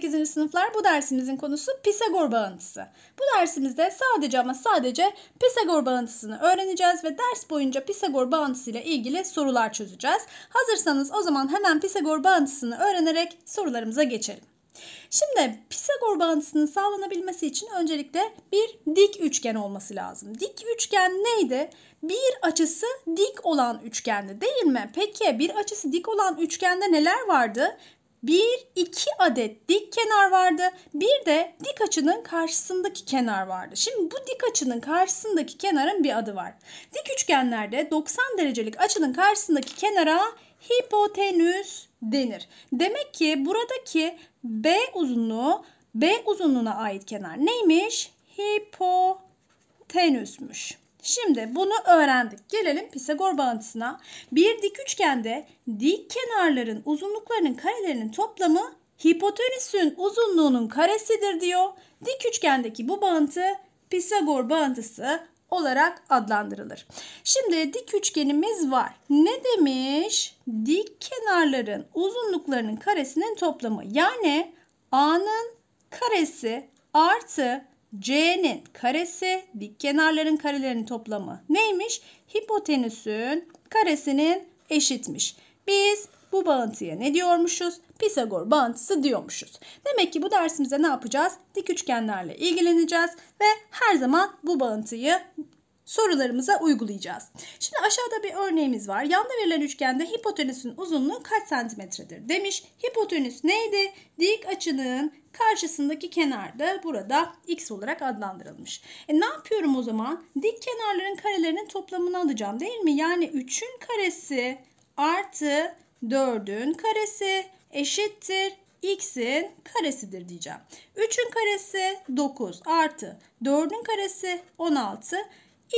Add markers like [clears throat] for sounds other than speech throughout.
8. sınıflar bu dersimizin konusu Pisagor bağıntısı. Bu dersimizde sadece ama sadece Pisagor bağıntısını öğreneceğiz ve ders boyunca Pisagor bağıntısı ile ilgili sorular çözeceğiz. Hazırsanız o zaman hemen Pisagor bağıntısını öğrenerek sorularımıza geçelim. Şimdi Pisagor bağıntısının sağlanabilmesi için öncelikle bir dik üçgen olması lazım. Dik üçgen neydi? Bir açısı dik olan üçgendi değil mi? Peki bir açısı dik olan üçgende neler vardı? Bir, iki adet dik kenar vardı. Bir de dik açının karşısındaki kenar vardı. Şimdi bu dik açının karşısındaki kenarın bir adı var. Dik üçgenlerde 90 derecelik açının karşısındaki kenara hipotenüs denir. Demek ki buradaki B uzunluğu B uzunluğuna ait kenar neymiş? Hipotenüsmüş. Şimdi bunu öğrendik. Gelelim Pisagor bağıntısına. Bir dik üçgende dik kenarların uzunluklarının karelerinin toplamı hipotenüsün uzunluğunun karesidir diyor. Dik üçgendeki bu bağıntı Pisagor bağıntısı olarak adlandırılır. Şimdi dik üçgenimiz var. Ne demiş? Dik kenarların uzunluklarının karesinin toplamı. Yani A'nın karesi artı C'nin karesi dik kenarların karelerinin toplamı neymiş? Hipotenüsün karesinin eşitmiş. Biz bu bağıntıya ne diyormuşuz? Pisagor bağıntısı diyormuşuz. Demek ki bu dersimize ne yapacağız? Dik üçgenlerle ilgileneceğiz ve her zaman bu bağıntıyı sorularımıza uygulayacağız. Şimdi aşağıda bir örneğimiz var. Yanda verilen üçgende hipotenüsün uzunluğu kaç santimetredir demiş. Hipotenüs neydi? Dik açının karşısındaki kenar da burada x olarak adlandırılmış. E ne yapıyorum o zaman? Dik kenarların karelerinin toplamını alacağım değil mi? Yani 3'ün karesi artı 4'ün karesi eşittir x'in karesidir diyeceğim. 3'ün karesi 9 artı 4'ün karesi 16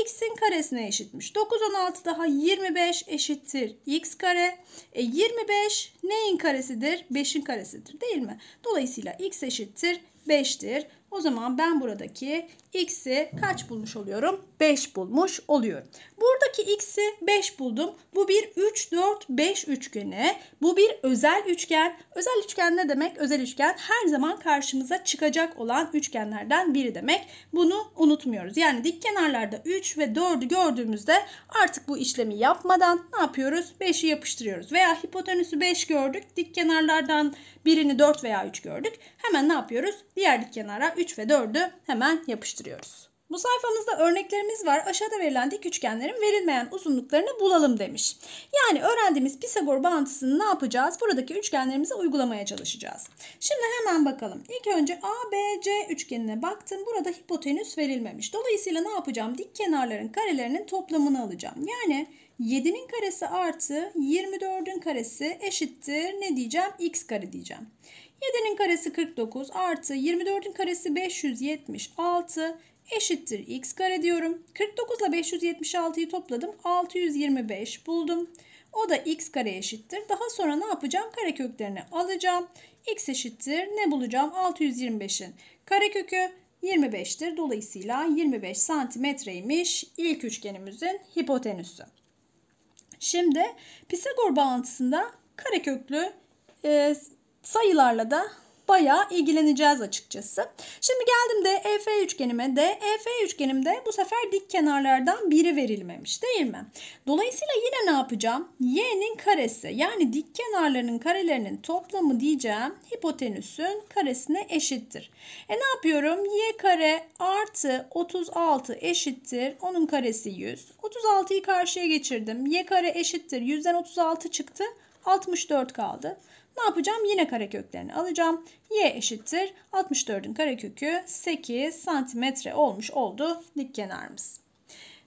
x'in karesine eşitmiş. 9 16 daha 25 eşittir x kare. E 25 neyin karesidir? 5'in karesidir değil mi? Dolayısıyla x eşittir 5'tir. O zaman ben buradaki x'i kaç bulmuş oluyorum? 5 bulmuş oluyorum. Buradaki x'i 5 buldum. Bu bir 3, 4, 5 üçgeni. Bu bir özel üçgen. Özel üçgen ne demek? Özel üçgen her zaman karşımıza çıkacak olan üçgenlerden biri demek. Bunu unutmuyoruz. Yani dik kenarlarda 3 ve 4'ü gördüğümüzde artık bu işlemi yapmadan ne yapıyoruz? 5'i yapıştırıyoruz. Veya hipotenüsü 5 gördük. Dik kenarlardan birini 4 veya 3 gördük. Hemen ne yapıyoruz? Diğer dik kenara 3 ve 4'ü hemen yapıştırıyoruz. Bu sayfamızda örneklerimiz var. Aşağıda verilen dik üçgenlerin verilmeyen uzunluklarını bulalım demiş. Yani öğrendiğimiz Pisagor bağıntısını ne yapacağız? Buradaki üçgenlerimizi uygulamaya çalışacağız. Şimdi hemen bakalım. İlk önce ABC üçgenine baktım. Burada hipotenüs verilmemiş. Dolayısıyla ne yapacağım? Dik kenarların karelerinin toplamını alacağım. Yani 7'nin karesi artı 24'ün karesi eşittir. Ne diyeceğim? X kare diyeceğim. 7'nin karesi 49 artı 24'ün karesi 576 eşittir x kare diyorum. 49 ile 576'yı topladım. 625 buldum. O da x kare eşittir. Daha sonra ne yapacağım? Kareköklerini alacağım. x eşittir. Ne bulacağım? 625'in karekökü 25'tir. Dolayısıyla 25 santimetreymiş ilk üçgenimizin hipotenüsü. Şimdi Pisagor bağıntısında kareköklü e, sayılarla da bayağı ilgileneceğiz açıkçası. Şimdi geldim de EF üçgenime de EF üçgenimde bu sefer dik kenarlardan biri verilmemiş değil mi? Dolayısıyla yine ne yapacağım? Y'nin karesi yani dik kenarlarının karelerinin toplamı diyeceğim hipotenüsün karesine eşittir. E ne yapıyorum? Y kare artı 36 eşittir. Onun karesi 100. 36'yı karşıya geçirdim. Y kare eşittir. 100'den 36 çıktı. 64 kaldı. Ne yapacağım? Yine kareköklerini alacağım. Y eşittir 64'ün karekökü 8 santimetre olmuş oldu dik kenarımız.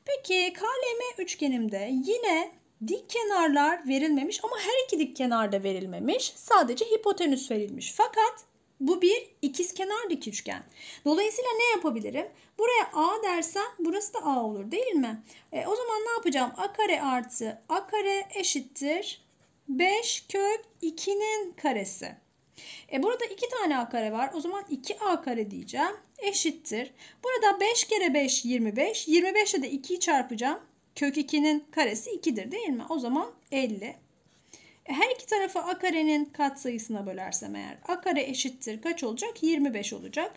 Peki KLM üçgenimde yine dik kenarlar verilmemiş ama her iki dik kenarda verilmemiş. Sadece hipotenüs verilmiş. Fakat bu bir ikizkenar dik üçgen. Dolayısıyla ne yapabilirim? Buraya A dersem burası da A olur değil mi? E, o zaman ne yapacağım? A kare artı A kare eşittir 5 kök 2'nin karesi. E burada 2 tane a kare var. O zaman 2a kare diyeceğim. Eşittir. Burada 5 kere 5 25. 25 ile de 2'yi çarpacağım. Kök 2'nin karesi 2'dir değil mi? O zaman 50. E, her iki tarafı a karenin katsayısına bölersem eğer a kare eşittir kaç olacak? 25 olacak.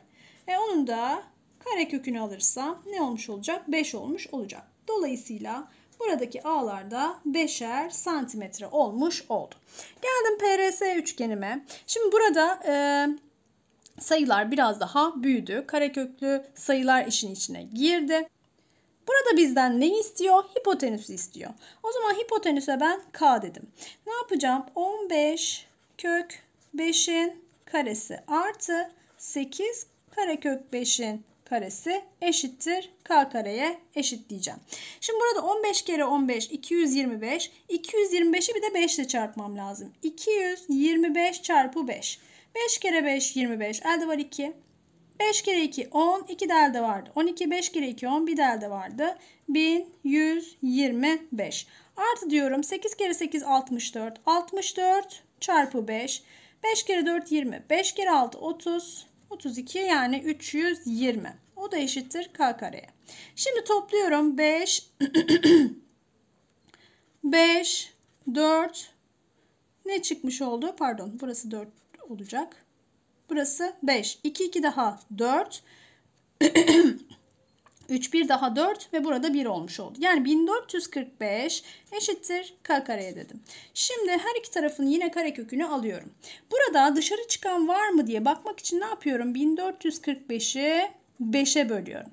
E onun da kare kökünü alırsam ne olmuş olacak? 5 olmuş olacak. Dolayısıyla buradaki a'lar da 5'er santimetre olmuş oldu. Geldim PRS üçgenime. Şimdi burada e, sayılar biraz daha büyüdü. Kareköklü sayılar işin içine girdi. Burada bizden ne istiyor? Hipotenüsü istiyor. O zaman hipotenüse ben k dedim. Ne yapacağım? 15 kök 5'in karesi artı 8 karekök 5'in karesi eşittir k kareye eşitleyeceğim. Şimdi burada 15 kere 15 225. 225'i bir de 5 ile çarpmam lazım. 225 çarpı 5. 5 kere 5 25. Elde var 2. 5 kere 2 10. 2 de elde vardı. 12 5 kere 2 10. Bir de elde vardı. 1125. Artı diyorum 8 kere 8 64. 64 çarpı 5. 5 kere 4 20. 5 kere 6 30. 32 yani 320. O da eşittir k kareye. Şimdi topluyorum 5 5 4 ne çıkmış oldu? Pardon burası 4 olacak. Burası 5. 2 2 daha 4. [clears throat] 3 1 daha 4 ve burada 1 olmuş oldu. Yani 1445 eşittir k kareye dedim. Şimdi her iki tarafın yine karekökünü alıyorum. Burada dışarı çıkan var mı diye bakmak için ne yapıyorum? 1445'i 5'e bölüyorum.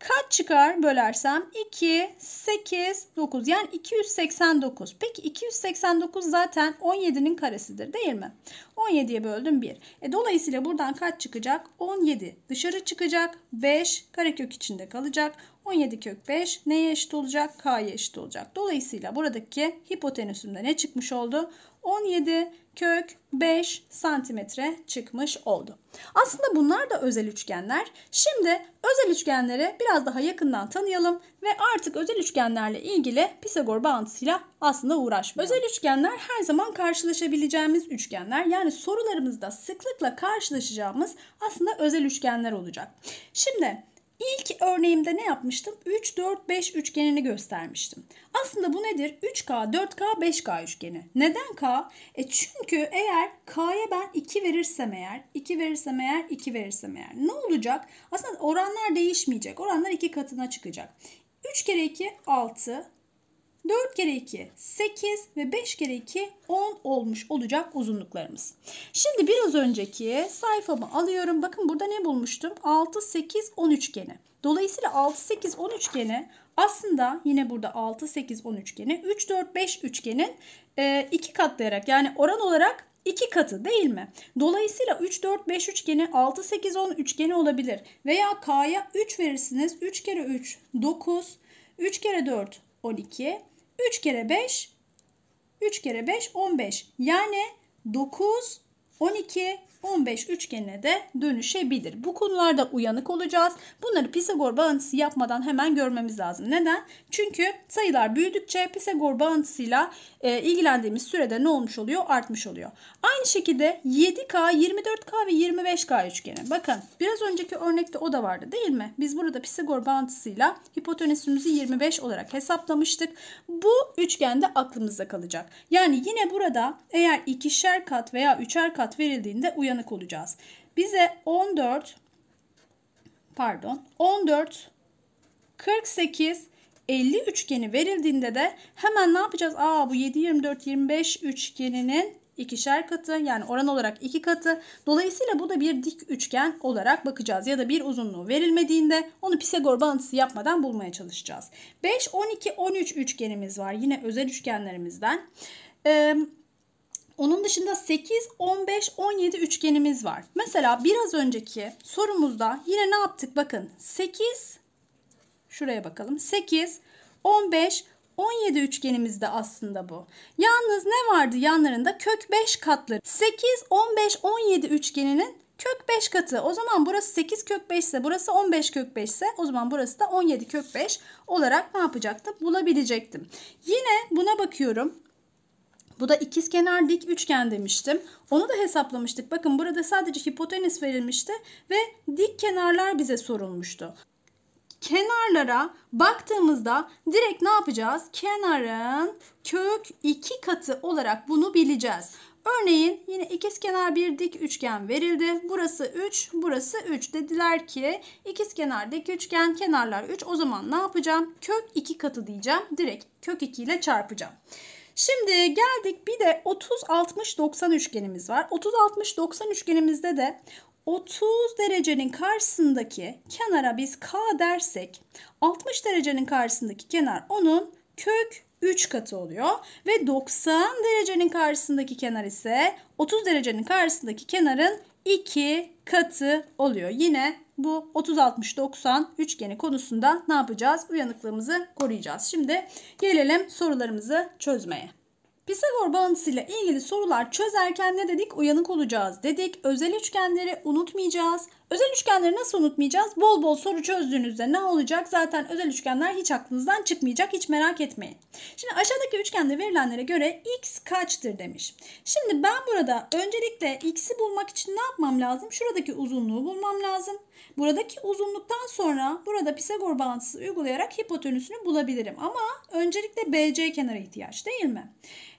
Kaç çıkar bölersem 2, 8, 9 yani 289. Peki 289 zaten 17'nin karesidir değil mi? 17'ye böldüm 1. E, dolayısıyla buradan kaç çıkacak? 17 dışarı çıkacak. 5 karekök içinde kalacak. 17 kök 5 neye eşit olacak? K'ya eşit olacak. Dolayısıyla buradaki hipotenüsümde ne çıkmış oldu? 17 kök 5 santimetre çıkmış oldu. Aslında bunlar da özel üçgenler. Şimdi özel üçgenleri biraz daha yakından tanıyalım ve artık özel üçgenlerle ilgili Pisagor bağıntısıyla aslında uğraşmayalım. Özel üçgenler her zaman karşılaşabileceğimiz üçgenler. Yani sorularımızda sıklıkla karşılaşacağımız aslında özel üçgenler olacak. Şimdi İlk örneğimde ne yapmıştım? 3, 4, 5 üçgenini göstermiştim. Aslında bu nedir? 3K, 4K, 5K üçgeni. Neden K? E çünkü eğer K'ya ben 2 verirsem eğer, 2 verirsem eğer, 2 verirsem eğer ne olacak? Aslında oranlar değişmeyecek. Oranlar 2 katına çıkacak. 3 kere 2 6, 4 kere 2 8 ve 5 kere 2 10 olmuş olacak uzunluklarımız. Şimdi biraz önceki sayfamı alıyorum. Bakın burada ne bulmuştum? 6 8 10 üçgeni. Dolayısıyla 6 8 10 üçgeni aslında yine burada 6 8 10 üçgeni 3 4 5 üçgenin e, iki katlayarak yani oran olarak iki katı değil mi? Dolayısıyla 3 4 5 üçgeni 6 8 10 üçgeni olabilir. Veya K'ya 3 verirsiniz. 3 kere 3 9 3 kere 4 12 3 kere 5 3 kere 5 15. Yani 9 12 15 üçgenine de dönüşebilir. Bu konularda uyanık olacağız. Bunları Pisagor bağıntısı yapmadan hemen görmemiz lazım. Neden? Çünkü sayılar büyüdükçe Pisagor bağıntısıyla e, ilgilendiğimiz sürede ne olmuş oluyor? Artmış oluyor. Aynı şekilde 7K, 24K ve 25K üçgeni. Bakın biraz önceki örnekte o da vardı değil mi? Biz burada Pisagor bağıntısıyla hipotenüsümüzü 25 olarak hesaplamıştık. Bu üçgende aklımızda kalacak. Yani yine burada eğer ikişer kat veya üçer kat verildiğinde uyanık uyanık olacağız. Bize 14 pardon 14 48 50 üçgeni verildiğinde de hemen ne yapacağız? Aa bu 7 24 25 üçgeninin ikişer katı yani oran olarak iki katı. Dolayısıyla bu da bir dik üçgen olarak bakacağız. Ya da bir uzunluğu verilmediğinde onu Pisagor bağıntısı yapmadan bulmaya çalışacağız. 5, 12, 13 üçgenimiz var. Yine özel üçgenlerimizden. Ee, onun dışında 8, 15, 17 üçgenimiz var. Mesela biraz önceki sorumuzda yine ne yaptık? Bakın 8, şuraya bakalım. 8, 15, 17 üçgenimiz de aslında bu. Yalnız ne vardı yanlarında? Kök 5 katları. 8, 15, 17 üçgeninin kök 5 katı. O zaman burası 8 kök 5 ise burası 15 kök 5 ise o zaman burası da 17 kök 5 olarak ne yapacaktım? Bulabilecektim. Yine buna bakıyorum. Bu da ikizkenar dik üçgen demiştim. Onu da hesaplamıştık. Bakın burada sadece hipotenüs verilmişti ve dik kenarlar bize sorulmuştu. kenarlara baktığımızda direkt ne yapacağız? Kenarın kök 2 katı olarak bunu bileceğiz. Örneğin yine ikizkenar bir dik üçgen verildi. Burası 3, burası 3. Dediler ki ikizkenar dik üçgen, kenarlar 3. O zaman ne yapacağım? Kök 2 katı diyeceğim. Direkt kök 2 ile çarpacağım. Şimdi geldik bir de 30 60 90 üçgenimiz var. 30 60 90 üçgenimizde de 30 derecenin karşısındaki kenara biz K dersek 60 derecenin karşısındaki kenar onun kök 3 katı oluyor. Ve 90 derecenin karşısındaki kenar ise 30 derecenin karşısındaki kenarın 2 katı oluyor. Yine bu 30-60-90 üçgeni konusunda ne yapacağız? Uyanıklığımızı koruyacağız. Şimdi gelelim sorularımızı çözmeye. Pisagor bağıntısıyla ilgili sorular çözerken ne dedik? Uyanık olacağız dedik. Özel üçgenleri unutmayacağız. Özel üçgenleri nasıl unutmayacağız? Bol bol soru çözdüğünüzde ne olacak? Zaten özel üçgenler hiç aklınızdan çıkmayacak. Hiç merak etmeyin. Şimdi aşağıdaki üçgende verilenlere göre x kaçtır demiş. Şimdi ben burada öncelikle x'i bulmak için ne yapmam lazım? Şuradaki uzunluğu bulmam lazım. Buradaki uzunluktan sonra burada Pisagor bağıntısı uygulayarak hipotenüsünü bulabilirim. Ama öncelikle BC kenara ihtiyaç değil mi?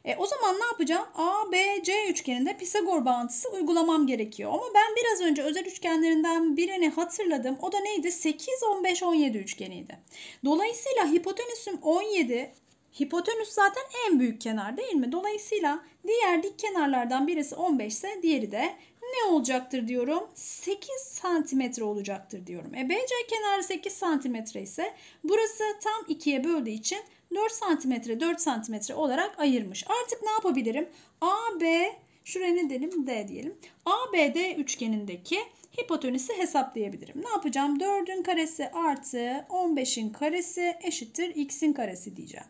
E, o zaman ne yapacağım? A, B, C üçgeninde Pisagor bağıntısı uygulamam gerekiyor. Ama ben biraz önce özel üçgenlerinden birini hatırladım. O da neydi? 8, 15, 17 üçgeniydi. Dolayısıyla hipotenüsüm 17, Hipotenüs zaten en büyük kenar değil mi? Dolayısıyla diğer dik kenarlardan birisi 15 ise diğeri de ne olacaktır diyorum? 8 santimetre olacaktır diyorum. E BC kenarı 8 santimetre ise burası tam ikiye böldüğü için 4 santimetre 4 santimetre olarak ayırmış. Artık ne yapabilirim? AB şuraya ne diyelim? D diyelim. ABD üçgenindeki hipotenüsü hesaplayabilirim. Ne yapacağım? 4'ün karesi artı 15'in karesi eşittir x'in karesi diyeceğim.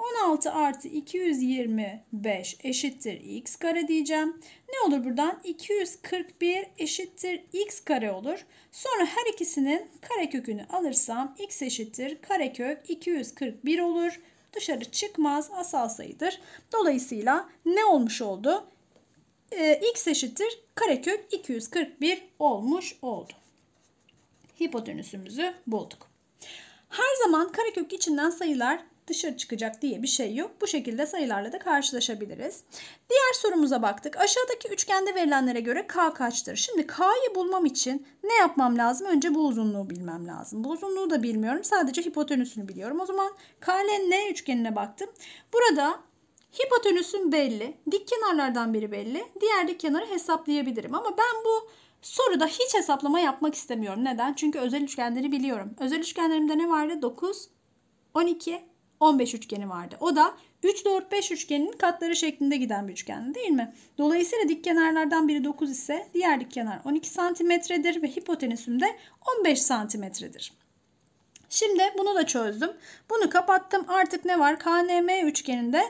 16 artı 225 eşittir x kare diyeceğim. Ne olur buradan? 241 eşittir x kare olur. Sonra her ikisinin karekökünü alırsam x eşittir karekök 241 olur. Dışarı çıkmaz asal sayıdır. Dolayısıyla ne olmuş oldu? Ee, x eşittir karekök 241 olmuş oldu. Hipotenüsümüzü bulduk. Her zaman karekök içinden sayılar dışarı çıkacak diye bir şey yok. Bu şekilde sayılarla da karşılaşabiliriz. Diğer sorumuza baktık. Aşağıdaki üçgende verilenlere göre k kaçtır? Şimdi k'yı bulmam için ne yapmam lazım? Önce bu uzunluğu bilmem lazım. Bu uzunluğu da bilmiyorum. Sadece hipotenüsünü biliyorum. O zaman KLN üçgenine baktım. Burada hipotenüsün belli. Dik kenarlardan biri belli. Diğer dik kenarı hesaplayabilirim. Ama ben bu soruda hiç hesaplama yapmak istemiyorum. Neden? Çünkü özel üçgenleri biliyorum. Özel üçgenlerimde ne vardı? 9, 12, 15 üçgeni vardı. O da 3, 4, 5 üçgeninin katları şeklinde giden bir üçgen değil mi? Dolayısıyla dik kenarlardan biri 9 ise diğer dik kenar 12 santimetredir ve hipotenüsüm de 15 santimetredir. Şimdi bunu da çözdüm. Bunu kapattım. Artık ne var? KNM üçgeninde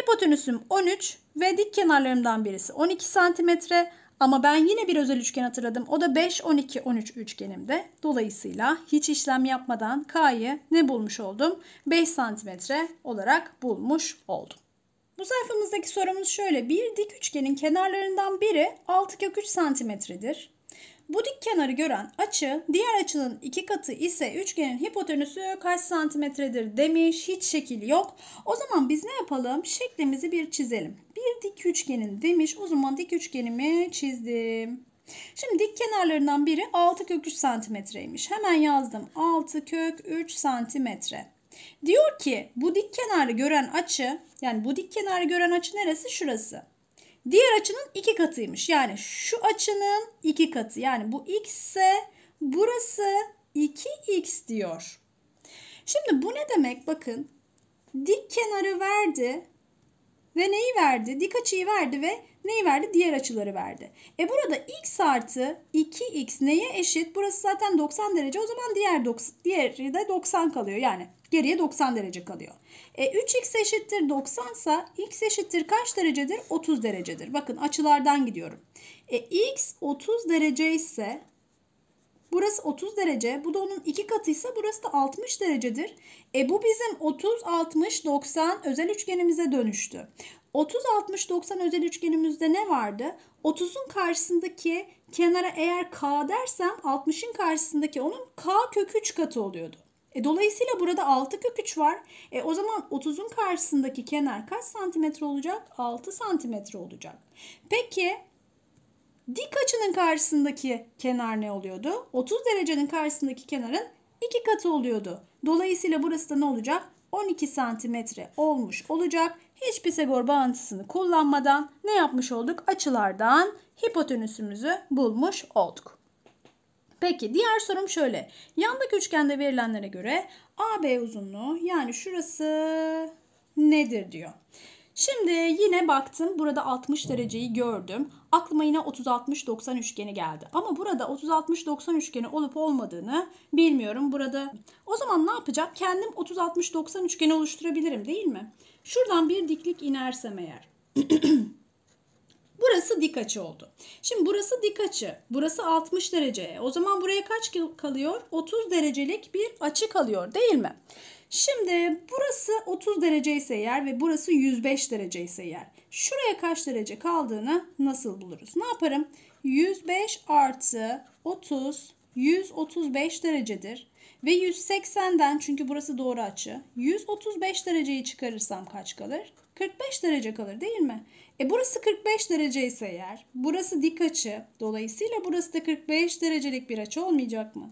hipotenüsüm 13 ve dik kenarlarımdan birisi 12 santimetre. Ama ben yine bir özel üçgen hatırladım. O da 5, 12, 13 üçgenimde. Dolayısıyla hiç işlem yapmadan K'yı ne bulmuş oldum? 5 santimetre olarak bulmuş oldum. Bu sayfamızdaki sorumuz şöyle. Bir dik üçgenin kenarlarından biri 6 kök 3 santimetredir. Bu dik kenarı gören açı diğer açının iki katı ise üçgenin hipotenüsü kaç santimetredir demiş. Hiç şekil yok. O zaman biz ne yapalım? Şeklimizi bir çizelim. Bir dik üçgenin demiş. O zaman dik üçgenimi çizdim. Şimdi dik kenarlarından biri 6 kök 3 santimetreymiş. Hemen yazdım. 6 kök 3 santimetre. Diyor ki bu dik kenarı gören açı yani bu dik kenarı gören açı neresi? Şurası. Diğer açının iki katıymış. Yani şu açının iki katı. Yani bu x ise burası 2x diyor. Şimdi bu ne demek? Bakın dik kenarı verdi ve neyi verdi? Dik açıyı verdi ve neyi verdi? Diğer açıları verdi. E burada x artı 2x neye eşit? Burası zaten 90 derece. O zaman diğer 90, diğeri de 90 kalıyor. Yani geriye 90 derece kalıyor. E, 3x eşittir 90 ise x eşittir kaç derecedir? 30 derecedir. Bakın açılardan gidiyorum. E, x 30 derece ise burası 30 derece. Bu da onun iki katıysa burası da 60 derecedir. E bu bizim 30, 60, 90 özel üçgenimize dönüştü. 30 60 90 özel üçgenimizde ne vardı? 30'un karşısındaki kenara eğer k dersem 60'ın karşısındaki onun k kök 3 katı oluyordu. E, dolayısıyla burada 6 kök 3 var. E, o zaman 30'un karşısındaki kenar kaç santimetre olacak? 6 santimetre olacak. Peki dik açının karşısındaki kenar ne oluyordu? 30 derecenin karşısındaki kenarın 2 katı oluyordu. Dolayısıyla burası da ne olacak? 12 santimetre olmuş olacak. Hiç Pisagor bağıntısını kullanmadan ne yapmış olduk? Açılardan hipotenüsümüzü bulmuş olduk. Peki diğer sorum şöyle. Yandaki üçgende verilenlere göre AB uzunluğu yani şurası nedir diyor. Şimdi yine baktım burada 60 dereceyi gördüm. Aklıma yine 30-60-90 üçgeni geldi. Ama burada 30-60-90 üçgeni olup olmadığını bilmiyorum. Burada o zaman ne yapacağım? Kendim 30-60-90 üçgeni oluşturabilirim değil mi? Şuradan bir diklik inersem eğer. [clears throat] Burası dik açı oldu. Şimdi burası dik açı. Burası 60 derece. O zaman buraya kaç kalıyor? 30 derecelik bir açı kalıyor değil mi? Şimdi burası 30 derece ise yer ve burası 105 derece ise yer. Şuraya kaç derece kaldığını nasıl buluruz? Ne yaparım? 105 artı 30 135 derecedir. Ve 180'den çünkü burası doğru açı. 135 dereceyi çıkarırsam kaç kalır? 45 derece kalır değil mi? E burası 45 derece ise eğer burası dik açı. Dolayısıyla burası da 45 derecelik bir açı olmayacak mı?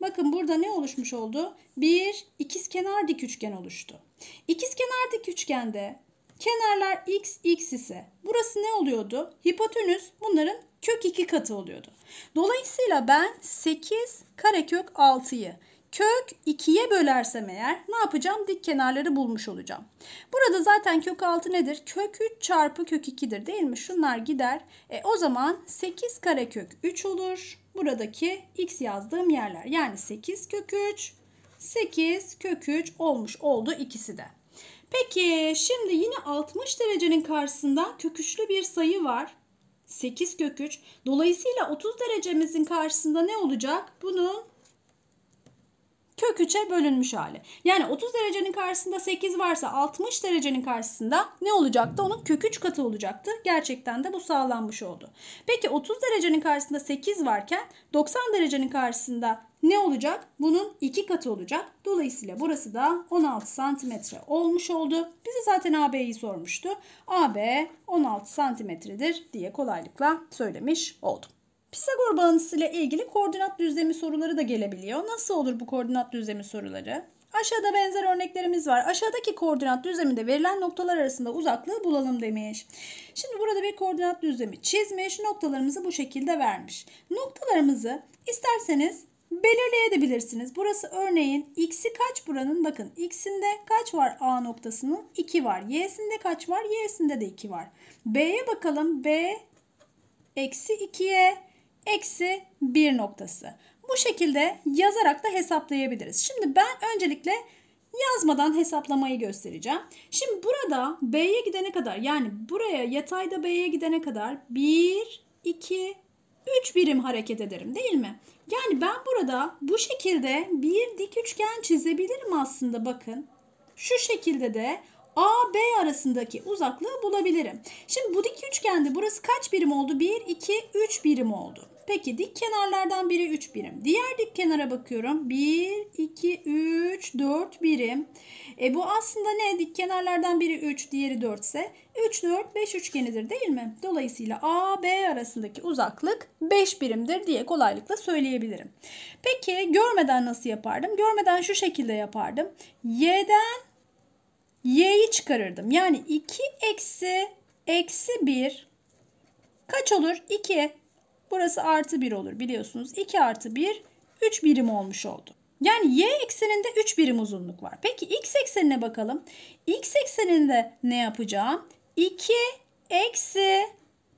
Bakın burada ne oluşmuş oldu? Bir ikizkenar dik üçgen oluştu. İkizkenar dik üçgende kenarlar x, x ise burası ne oluyordu? Hipotenüs bunların kök 2 katı oluyordu. Dolayısıyla ben 8 karekök 6'yı kök 2'ye bölersem eğer ne yapacağım? Dik kenarları bulmuş olacağım. Burada zaten kök 6 nedir? Kök 3 çarpı kök 2'dir değil mi? Şunlar gider. E, o zaman 8 karekök 3 olur. Buradaki x yazdığım yerler. Yani 8 kök 3, 8 kök 3 olmuş oldu ikisi de. Peki şimdi yine 60 derecenin karşısında köküçlü bir sayı var. 8 kök 3. Dolayısıyla 30 derecemizin karşısında ne olacak? Bunun kök 3'e bölünmüş hali. Yani 30 derecenin karşısında 8 varsa 60 derecenin karşısında ne olacaktı? Onun kök 3 katı olacaktı. Gerçekten de bu sağlanmış oldu. Peki 30 derecenin karşısında 8 varken 90 derecenin karşısında ne olacak? Bunun 2 katı olacak. Dolayısıyla burası da 16 santimetre olmuş oldu. Bize zaten AB'yi sormuştu. AB 16 santimetredir diye kolaylıkla söylemiş oldum. Pisagor bağıntısı ile ilgili koordinat düzlemi soruları da gelebiliyor. Nasıl olur bu koordinat düzlemi soruları? Aşağıda benzer örneklerimiz var. Aşağıdaki koordinat düzleminde verilen noktalar arasında uzaklığı bulalım demiş. Şimdi burada bir koordinat düzlemi çizmiş. Noktalarımızı bu şekilde vermiş. Noktalarımızı isterseniz belirleyebilirsiniz. Burası örneğin x'i kaç buranın? Bakın x'inde kaç var A noktasının? 2 var. Y'sinde kaç var? Y'sinde de 2 var. B'ye bakalım. B eksi 2'ye eksi 1 noktası. Bu şekilde yazarak da hesaplayabiliriz. Şimdi ben öncelikle yazmadan hesaplamayı göstereceğim. Şimdi burada B'ye gidene kadar yani buraya yatayda B'ye gidene kadar 1, 2, 3 birim hareket ederim değil mi? Yani ben burada bu şekilde bir dik üçgen çizebilirim aslında bakın. Şu şekilde de A, B arasındaki uzaklığı bulabilirim. Şimdi bu dik üçgende burası kaç birim oldu? 1, 2, 3 birim oldu. Peki dik kenarlardan biri 3 birim. Diğer dik kenara bakıyorum. 1, 2, 3, 4 birim. E bu aslında ne? Dik kenarlardan biri 3, diğeri 4 ise 3, 4, 5 üçgenidir değil mi? Dolayısıyla A, B arasındaki uzaklık 5 birimdir diye kolaylıkla söyleyebilirim. Peki görmeden nasıl yapardım? Görmeden şu şekilde yapardım. Y'den y'yi çıkarırdım. Yani 2 eksi eksi 1 kaç olur? 2. Burası artı 1 olur biliyorsunuz. 2 artı 1 3 birim olmuş oldu. Yani y ekseninde 3 birim uzunluk var. Peki x eksenine bakalım. x ekseninde ne yapacağım? 2 eksi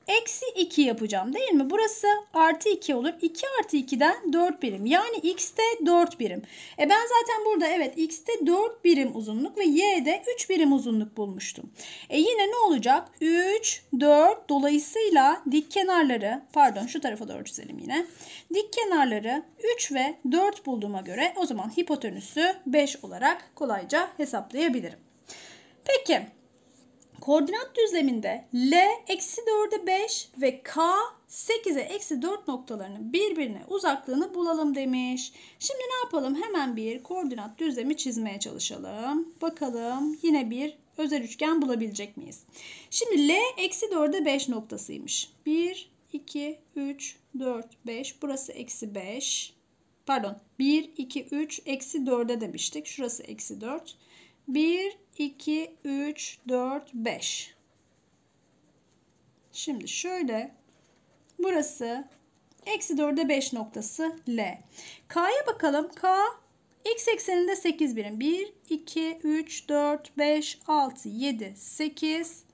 eksi 2 yapacağım değil mi? Burası artı 2 olur. 2 artı 2'den 4 birim. Yani x'te 4 birim. E ben zaten burada evet x'te 4 birim uzunluk ve y'de 3 birim uzunluk bulmuştum. E yine ne olacak? 3, 4 dolayısıyla dik kenarları pardon şu tarafa doğru çizelim yine. Dik kenarları 3 ve 4 bulduğuma göre o zaman hipotenüsü 5 olarak kolayca hesaplayabilirim. Peki Koordinat düzleminde L eksi 4'e 5 ve K 8'e eksi 4 noktalarının birbirine uzaklığını bulalım demiş. Şimdi ne yapalım? Hemen bir koordinat düzlemi çizmeye çalışalım. Bakalım yine bir özel üçgen bulabilecek miyiz? Şimdi L eksi 4'e 5 noktasıymış. 1, 2, 3, 4, 5. Burası eksi 5. Pardon 1, 2, 3 eksi 4'e demiştik. Şurası eksi 4. 1, 2, 3, 4, 5. Şimdi şöyle burası eksi 4'e 5 noktası L. K'ya bakalım. K x ekseninde 8 birim. 1, 2, 3, 4, 5, 6, 7, 8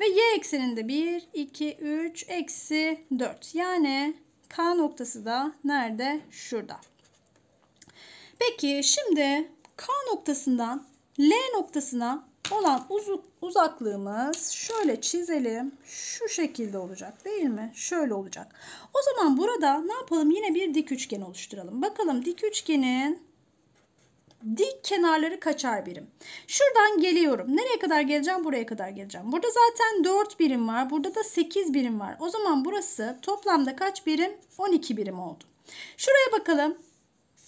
ve y ekseninde 1, 2, 3, eksi 4. Yani K noktası da nerede? Şurada. Peki şimdi K noktasından L noktasına olan uzaklığımız şöyle çizelim. Şu şekilde olacak değil mi? Şöyle olacak. O zaman burada ne yapalım? Yine bir dik üçgen oluşturalım. Bakalım dik üçgenin dik kenarları kaçar birim? Şuradan geliyorum. Nereye kadar geleceğim? Buraya kadar geleceğim. Burada zaten 4 birim var. Burada da 8 birim var. O zaman burası toplamda kaç birim? 12 birim oldu. Şuraya bakalım.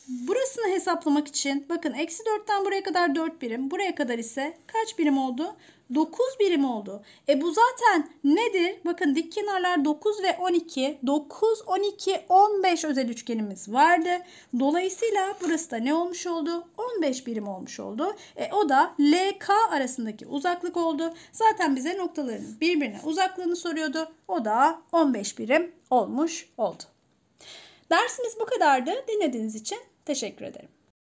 Burasını hesaplamak için bakın eksi 4'ten buraya kadar 4 birim. Buraya kadar ise kaç birim oldu? 9 birim oldu. E bu zaten nedir? Bakın dik kenarlar 9 ve 12. 9, 12, 15 özel üçgenimiz vardı. Dolayısıyla burası da ne olmuş oldu? 15 birim olmuş oldu. E o da LK arasındaki uzaklık oldu. Zaten bize noktaların birbirine uzaklığını soruyordu. O da 15 birim olmuş oldu. Dersimiz bu kadardı. Dinlediğiniz için teşekkür ederim.